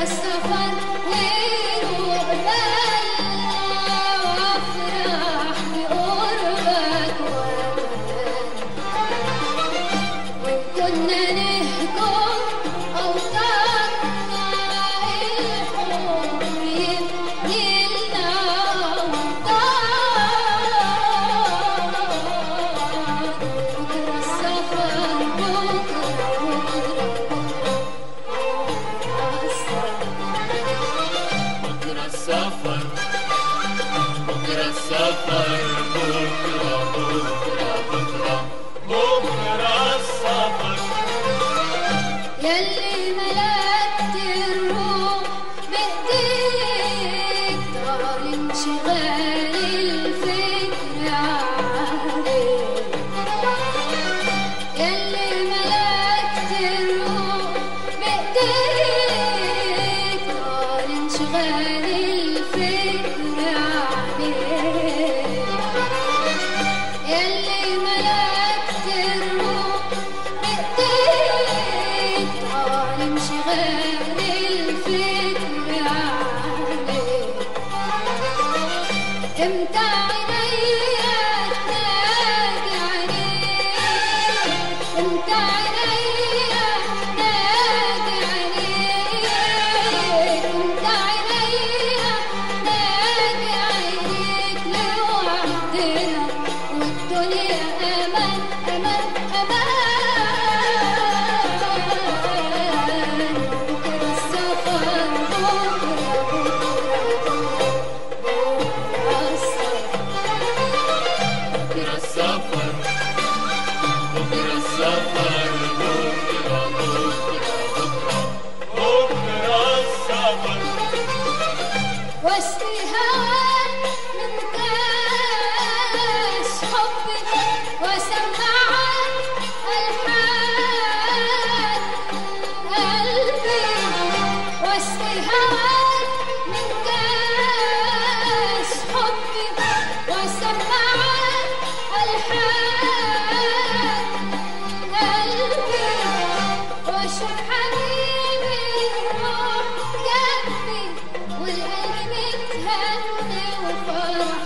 Rastafari بكرة انشغال الفكر عليك إمتى Oh.